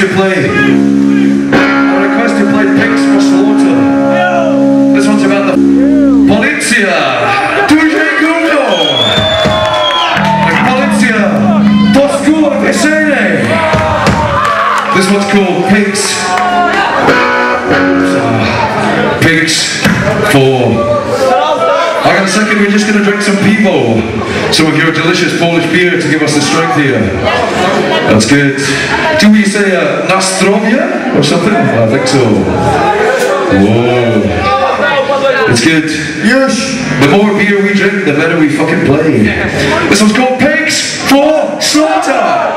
you play. Some of your delicious Polish beer to give us the strength here. That's good. Do we say uh, Nastrovia or something? I think so. Whoa. It's good. Yes. The more beer we drink, the better we fucking play. This one's called Pigs for Slaughter.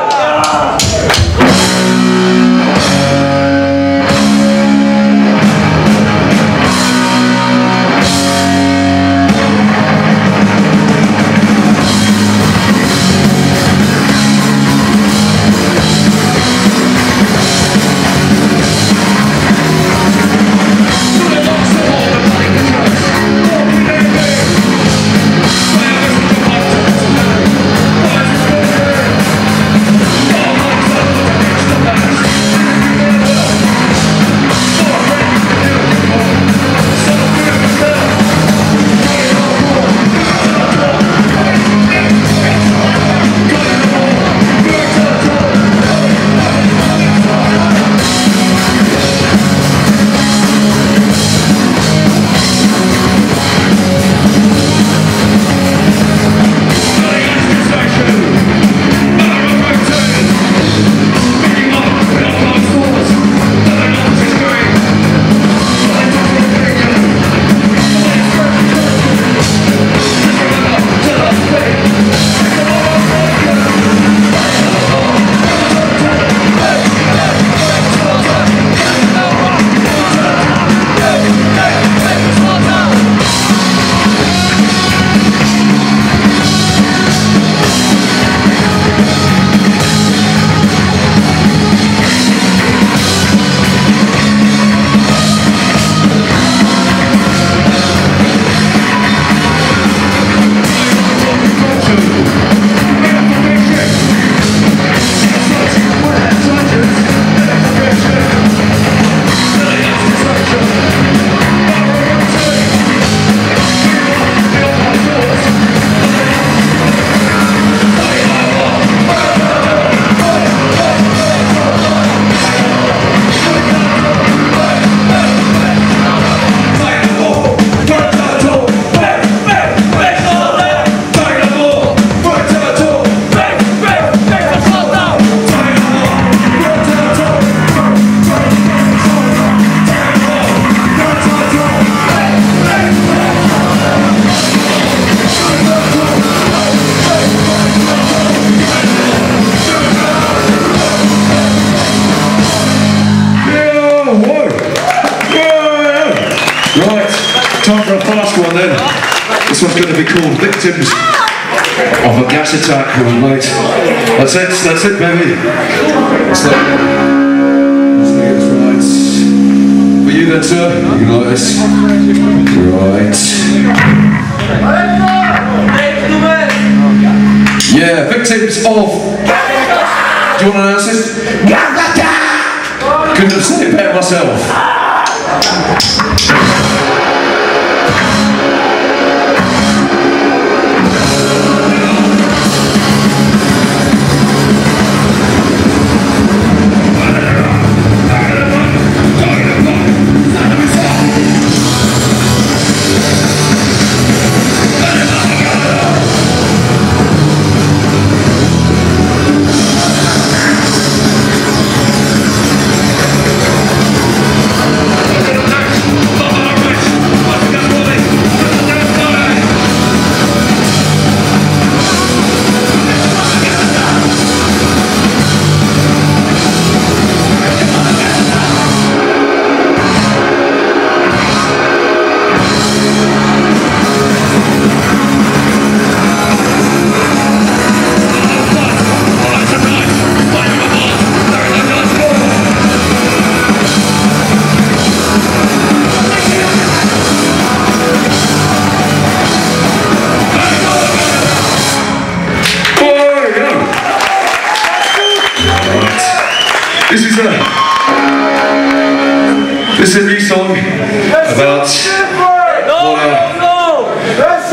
Called Victims of a Gas Attack all night. That's it, that's it, baby. That's it. Right. For you then, sir, you can like this. Right. Yeah, victims of. Do you want to announce this? Couldn't have said it better myself.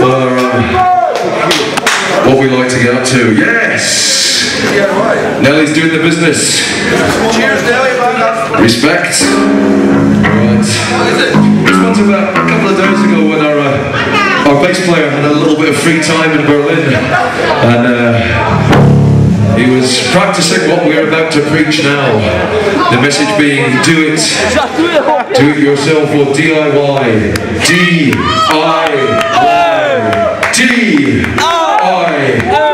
What, our, um, what we like to get up to. Yes! Nelly's doing the business. Cheers, Nelly. Respect. Right. What is This one's about a couple of days ago when our uh, our bass player had a little bit of free time in Berlin, and uh, he was practicing what we're about to preach now. The message being, do it, do it yourself or DIY. D I Y. D I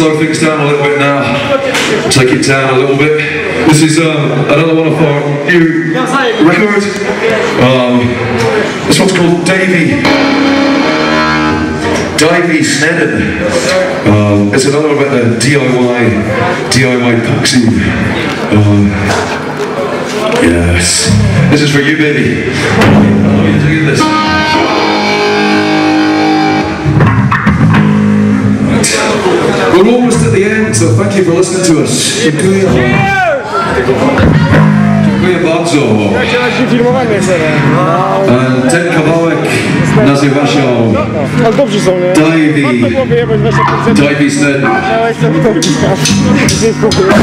slow things down a little bit now. Take it down a little bit. This is um, another one of our new records. Um, this one's called Davy. Davy Snedden. Um, it's another about the DIY, DIY epoxy. Um, yes. This is for you, baby. listen to us. Dziękuję. Dziękuję bardzo. E, ten kawałek nazywa się Ale dobrze są, nie? Divey. Divey Sled. Dziękuję.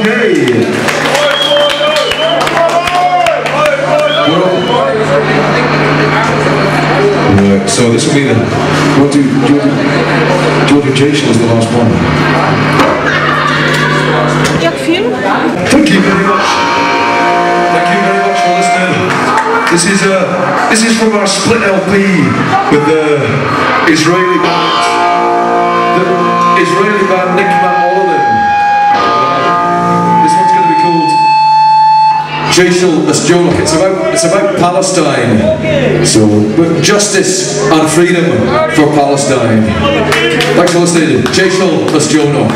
okay. So this will be the. We'll do George Jason is the last one. Thank you very much. Thank you very much for listening. This is a this is from our split LP with the Israeli band, the Israeli band Nicky. Jason as Jonah. It's about it's about Palestine. So with justice and freedom for Palestine. Thanks for listening. Jason as Jonah.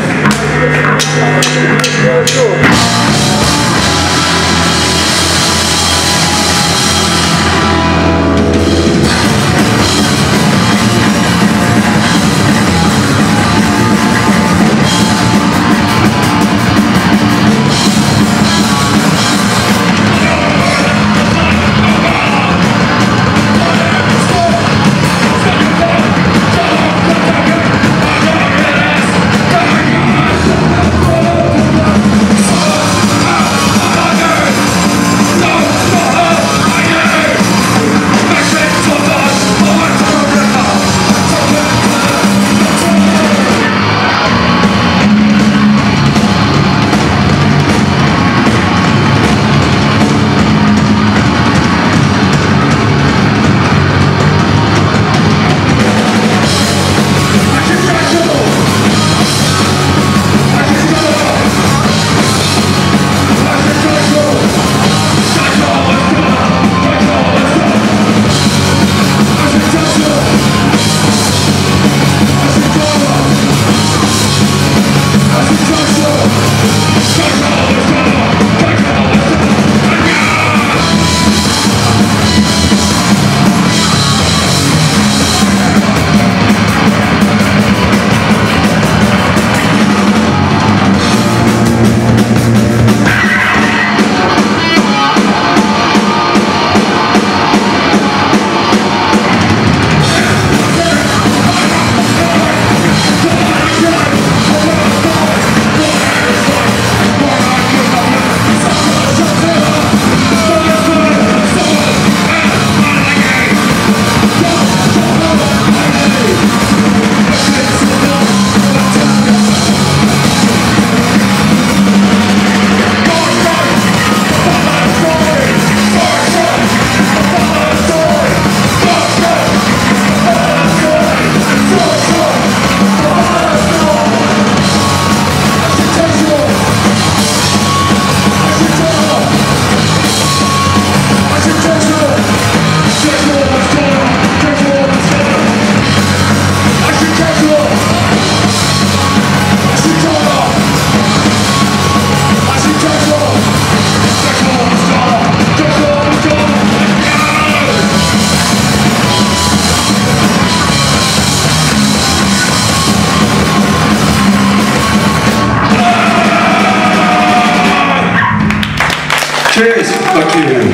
Thank you.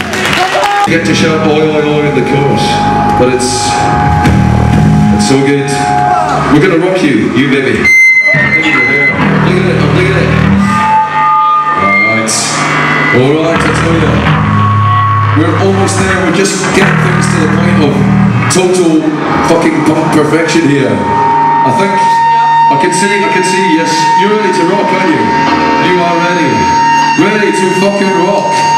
You get to shout oi oi oi in the chorus, but it's it's so good. We're gonna rock you, you baby. Look at it, look at it. Alright. Alright, I tell you. We're almost there, we're just getting things to the point of total fucking perfection here. I think I can see, I can see, yes, you're ready to rock, aren't you? You are ready. Ready to fucking rock.